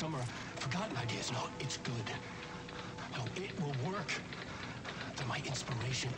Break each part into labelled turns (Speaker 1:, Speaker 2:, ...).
Speaker 1: Some are forgotten ideas. No, it's good. No, it will work. They're my inspiration.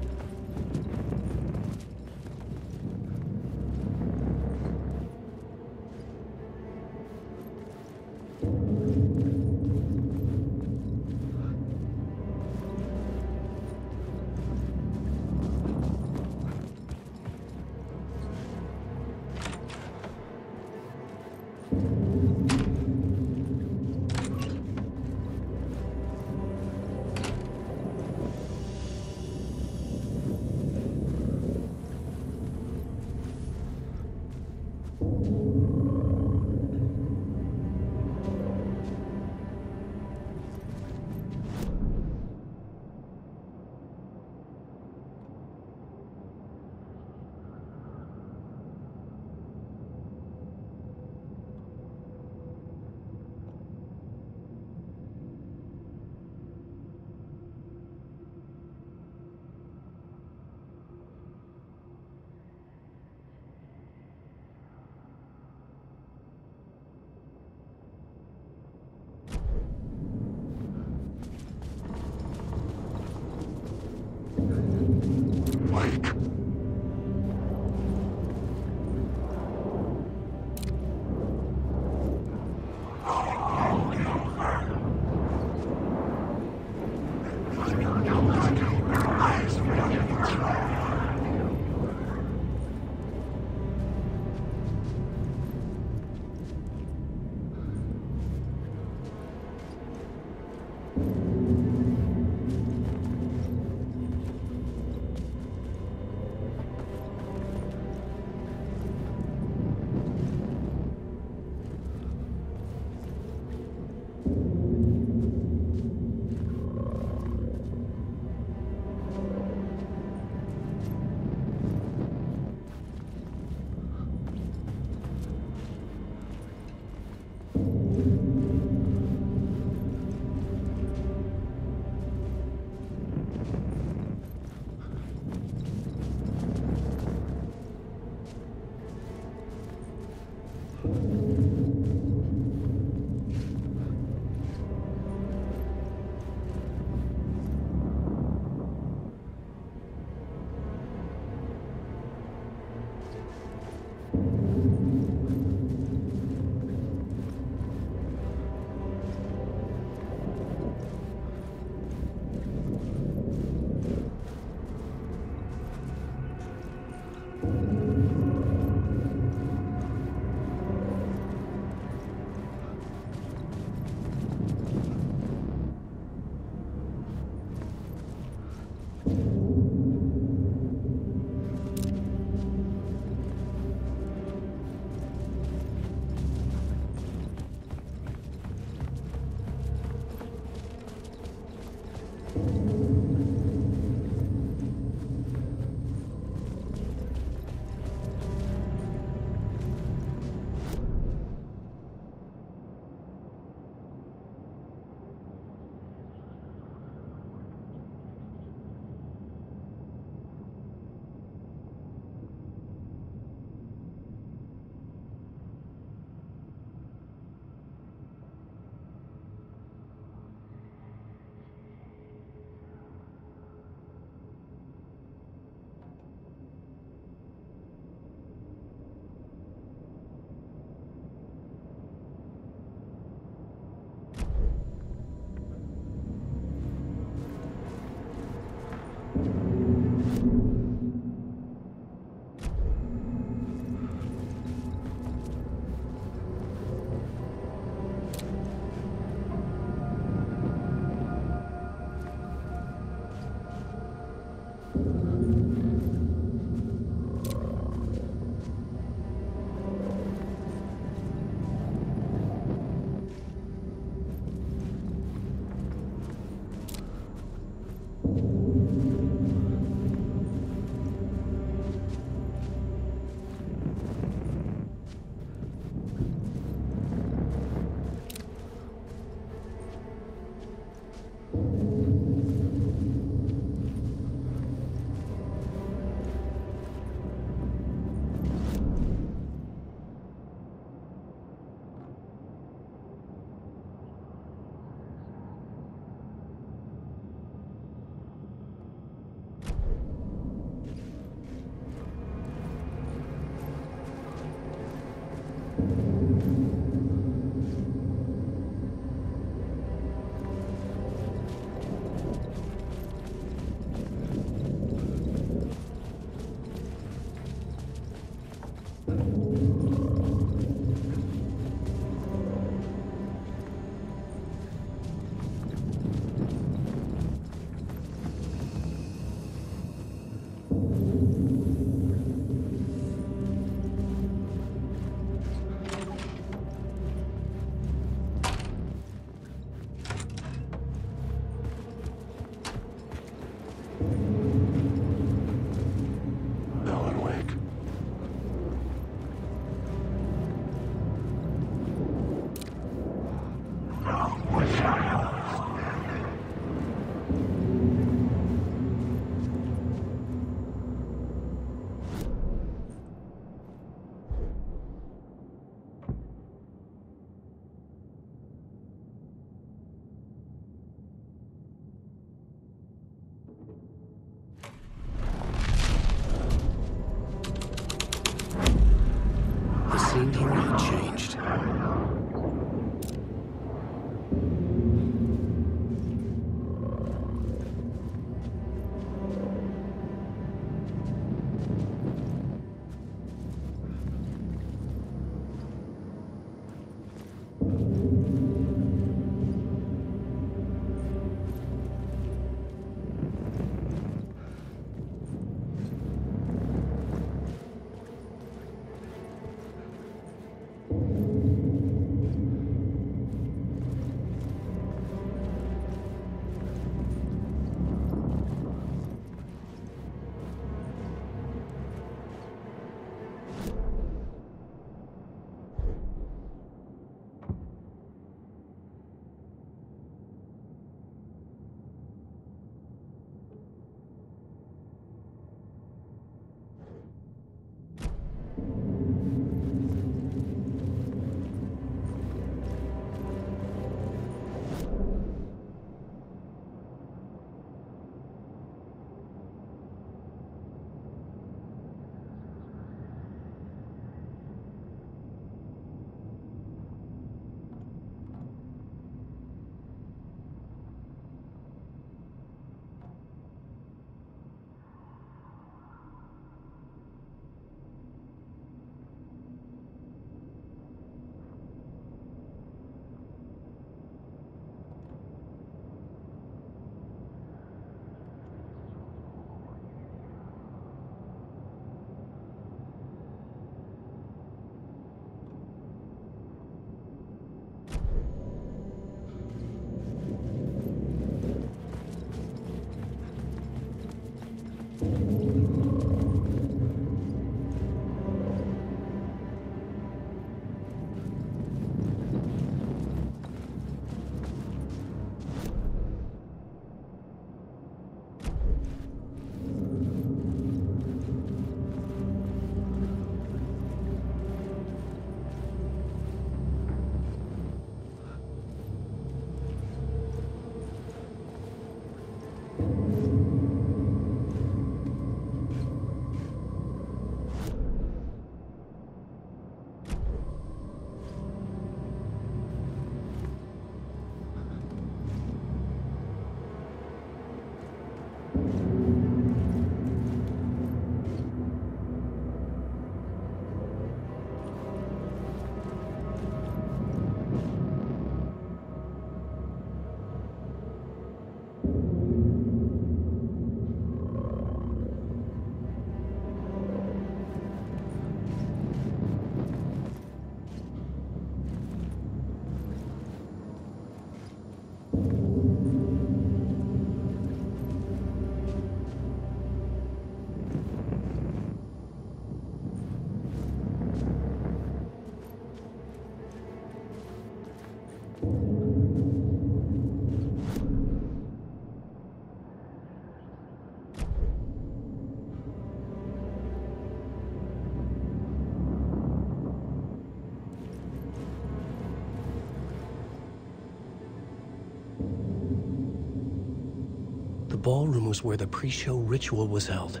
Speaker 1: Ballroom was where the pre-show ritual was held.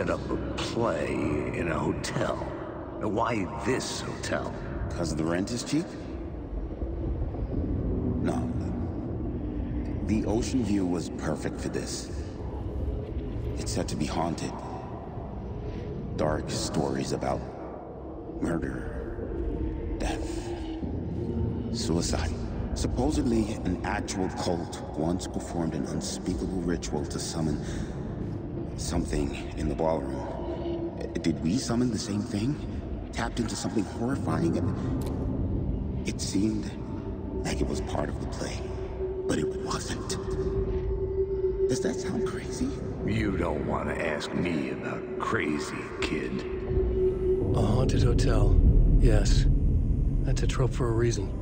Speaker 2: Set up a play in a hotel? Why this hotel?
Speaker 3: Because the rent is cheap? No. The ocean view was perfect for this. It's said to be haunted. Dark stories about murder, death, suicide. Supposedly, an actual cult once performed an unspeakable ritual to summon something in the ballroom. Did we summon the same thing? Tapped into something horrifying? And it seemed like it was part of the play, but it wasn't. Does that sound crazy?
Speaker 2: You don't want to ask me about crazy, kid.
Speaker 1: A haunted hotel. Yes.
Speaker 2: That's a trope for a reason.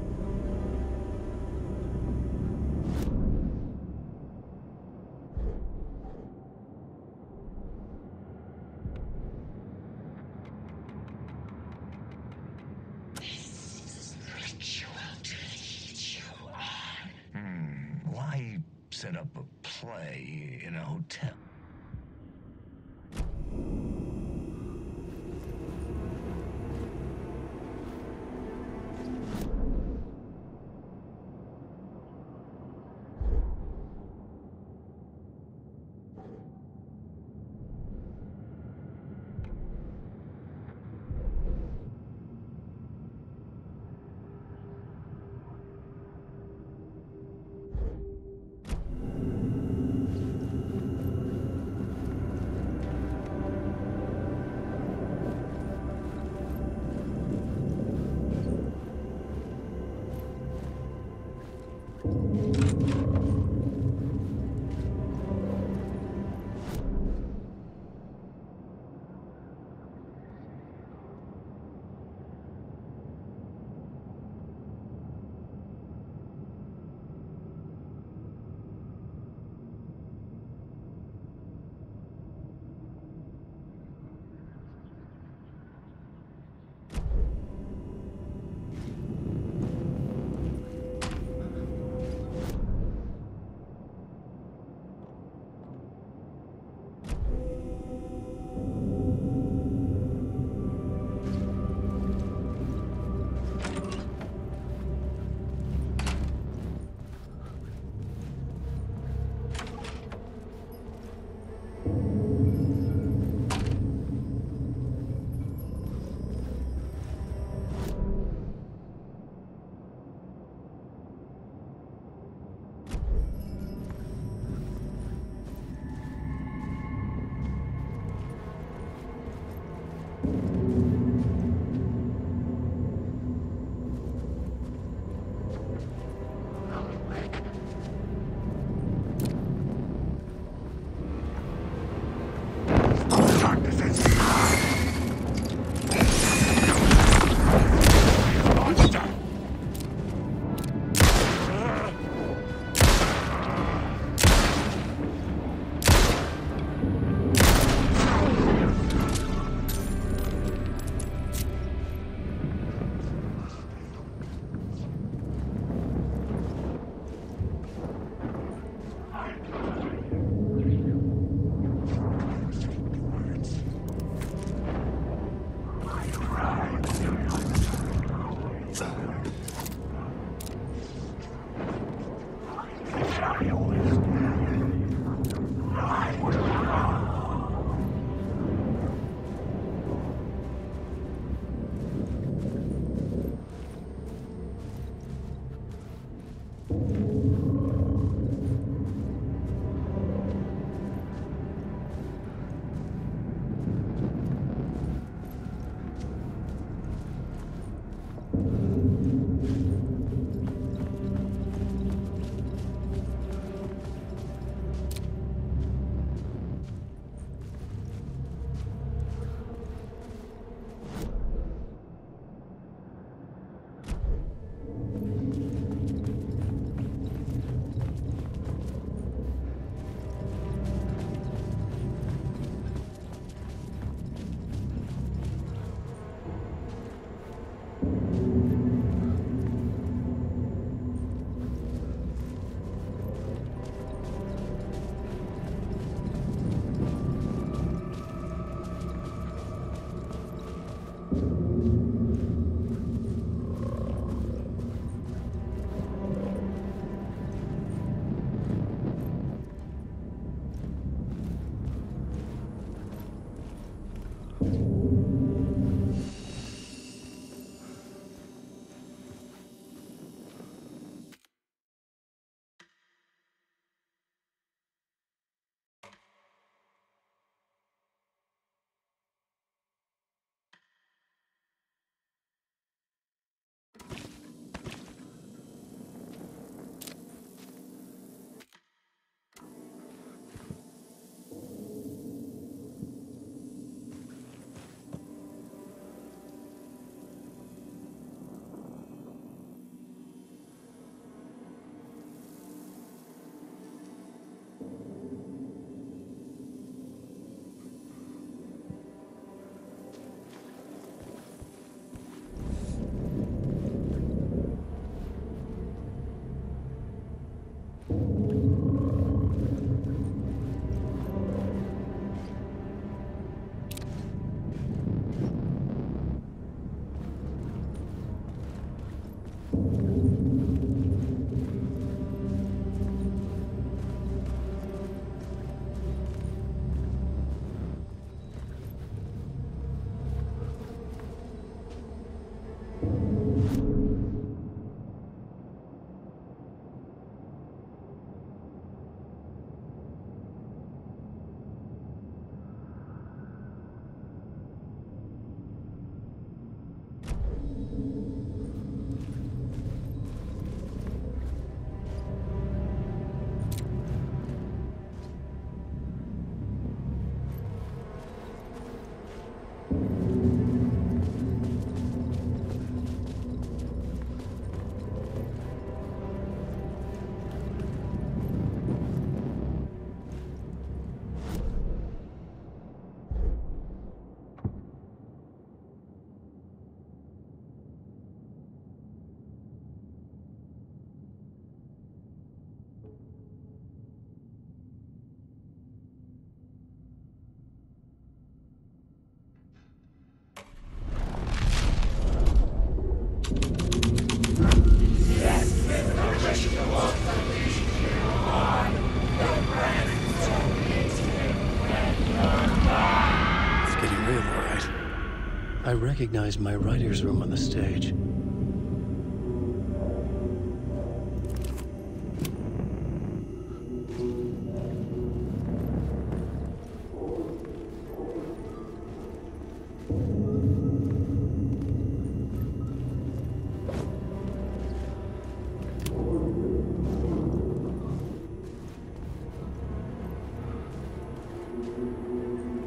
Speaker 1: Recognized my writer's room on the stage.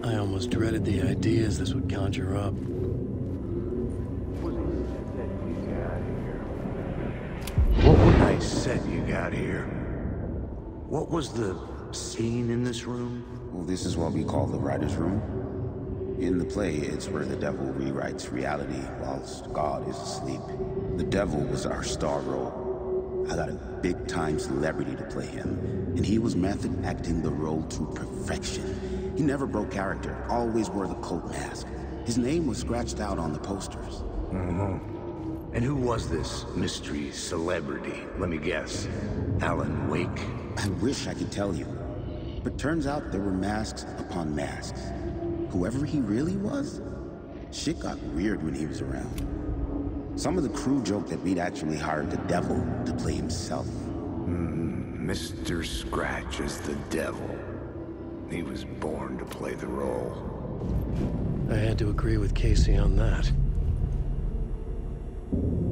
Speaker 1: I almost dreaded the ideas this would conjure up.
Speaker 2: What would I said you got here? What was the scene in this room?
Speaker 3: Well, this is what we call the writer's room. In the play, it's where the devil rewrites reality whilst God is asleep. The devil was our star role. I got a big-time celebrity to play him, and he was method acting the role to perfection. He never broke character, always wore the cult mask. His name was scratched out on the posters.
Speaker 2: And who was this mystery celebrity? Let me guess. Alan Wake?
Speaker 3: I wish I could tell you. But turns out there were masks upon masks. Whoever he really was, shit got weird when he was around. Some of the crew joked that we'd actually hired the devil to play himself.
Speaker 2: Hmm, Mr. Scratch is the devil. He was born to play the role.
Speaker 1: I had to agree with Casey on that. Thank you.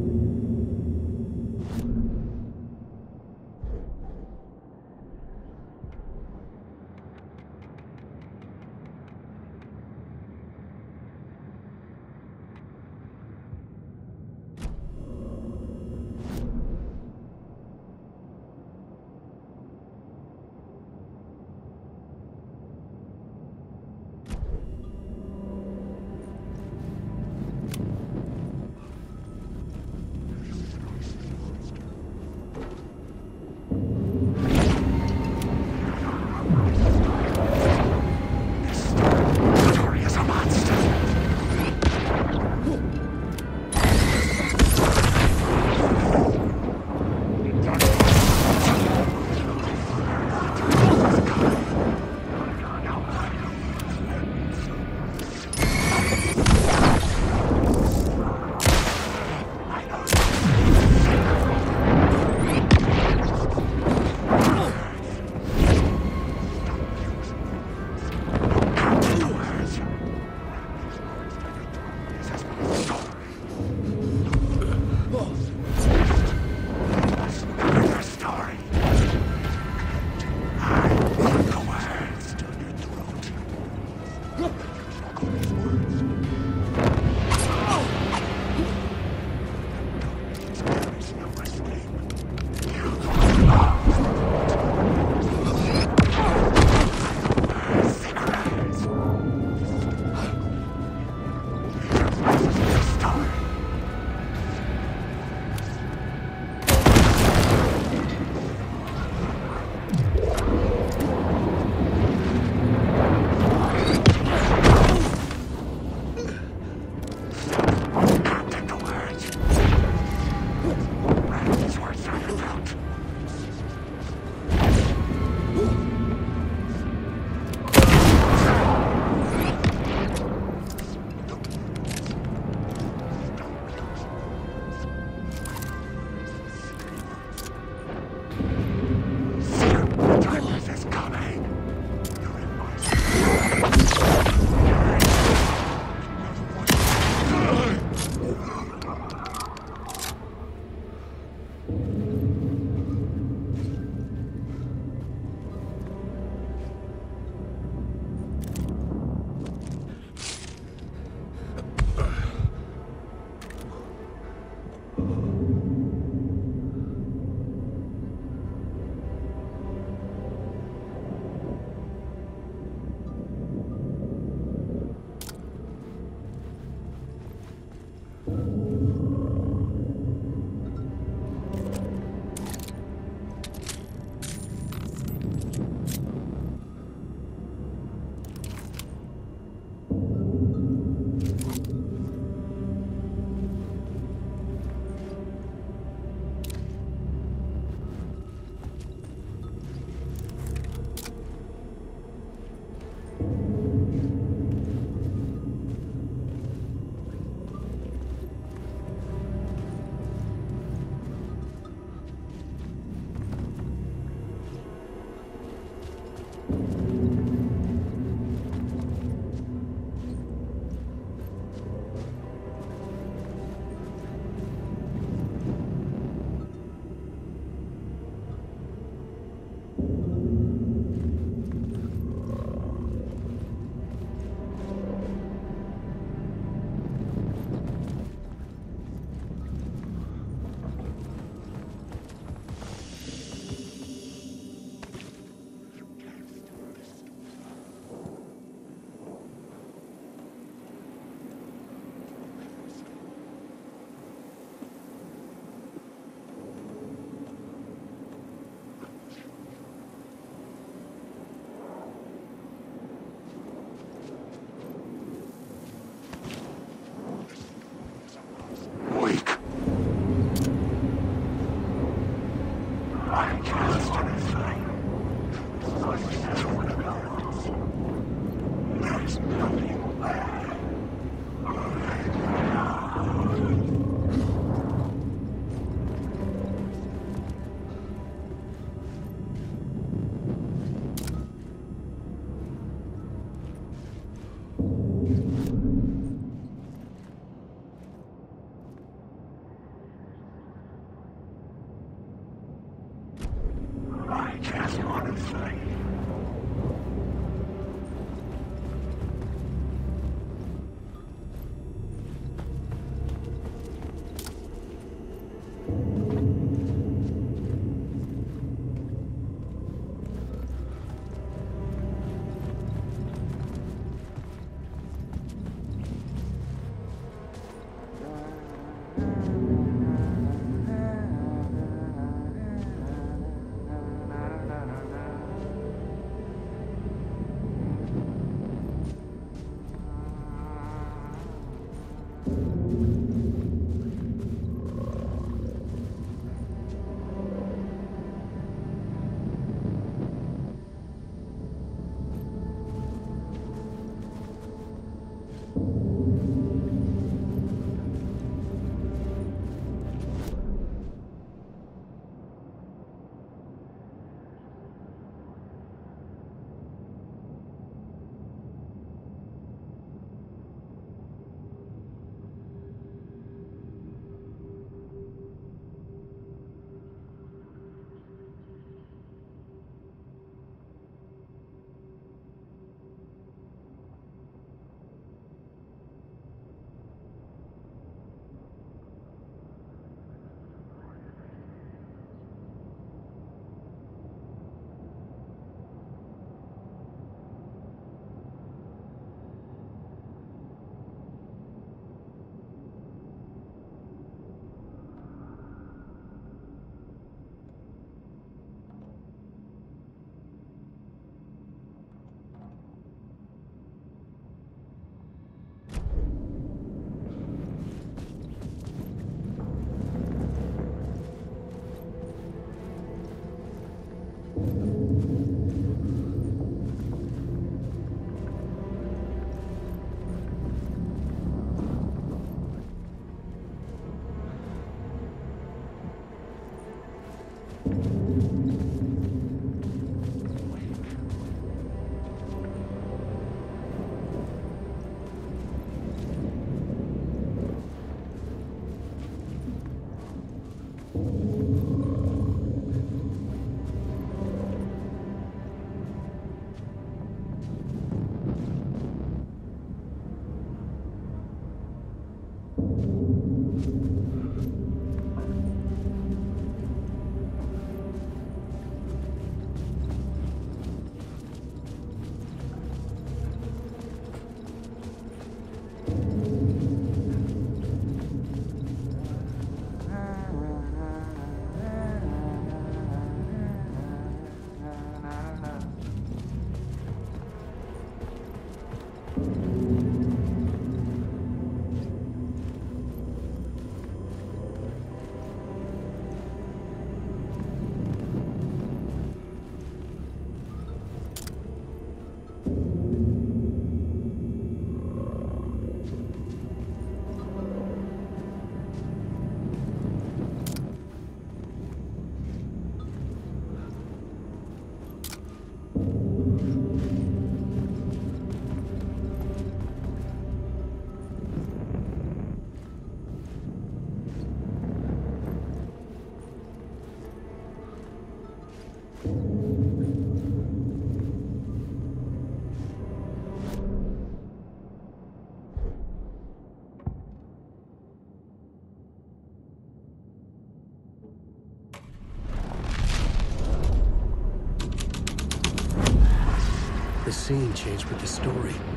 Speaker 1: Scene changed with the story.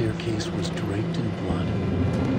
Speaker 1: Staircase was draped in blood.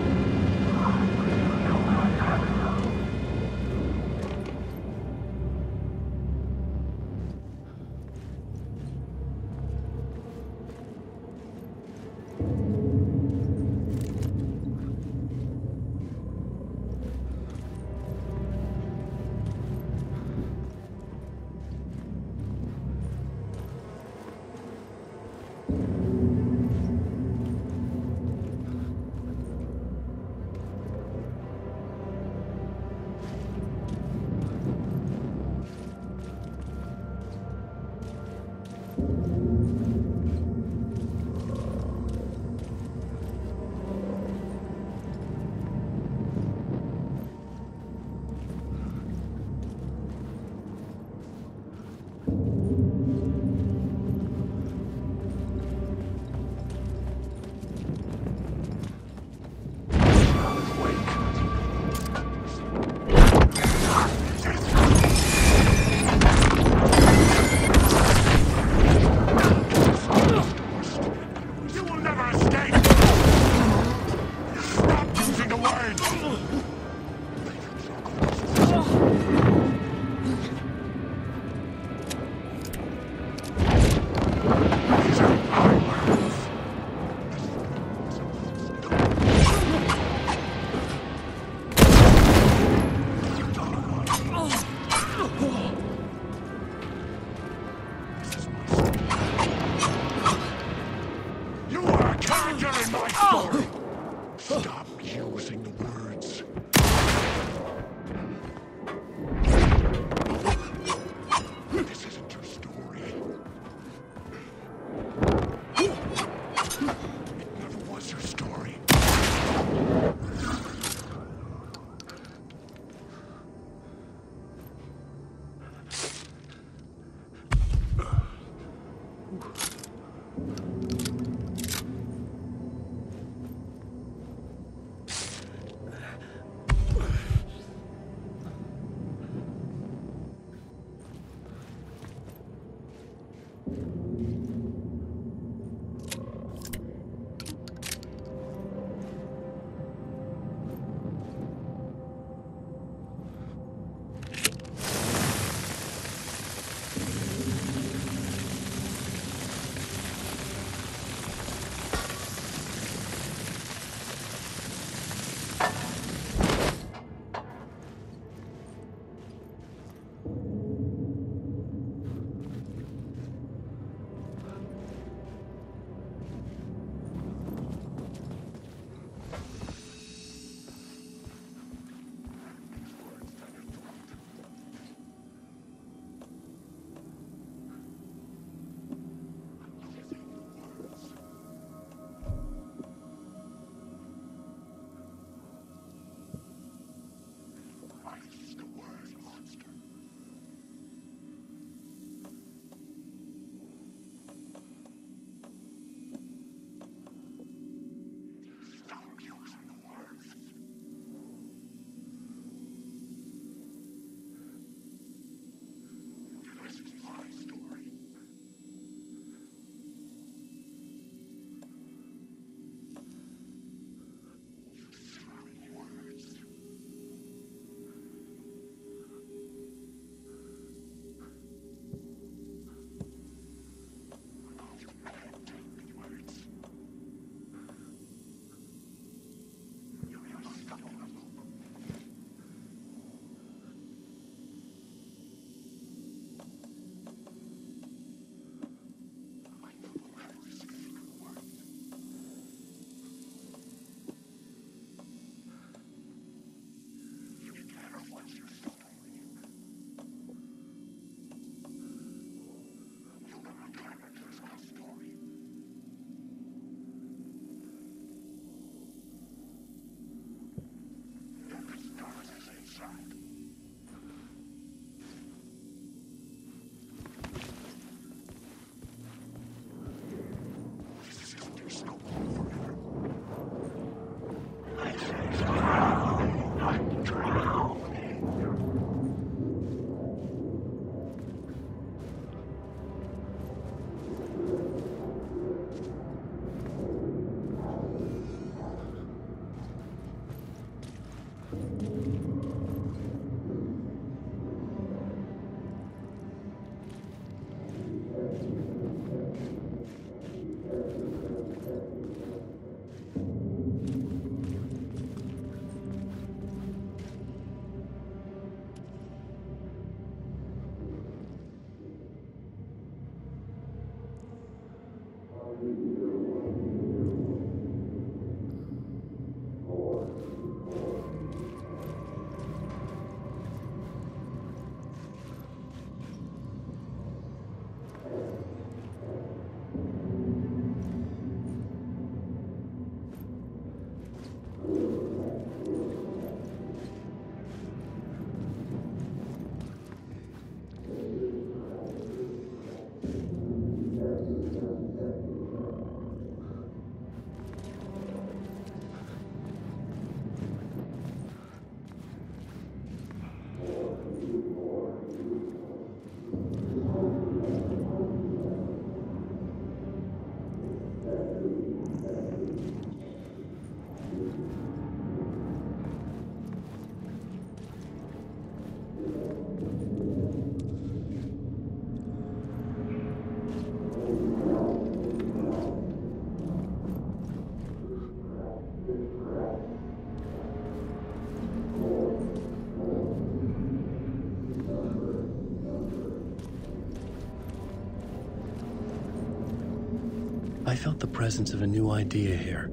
Speaker 1: Felt the presence of a new idea here.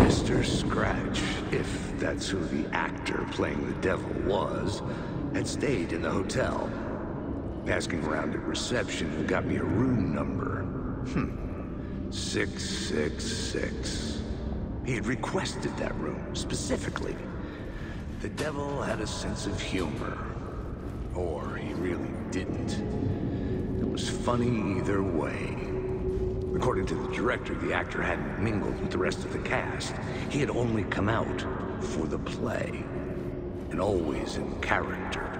Speaker 2: Mr. Scratch, if that's who the actor playing the devil was, had stayed in the hotel. Asking around at reception got me a room number. Hmm. 666. He had requested that room, specifically. The devil had a sense of humor. Or he really didn't. It was funny either way. According to the director, the actor hadn't mingled with the rest of the cast. He had only come out for the play. And always in character.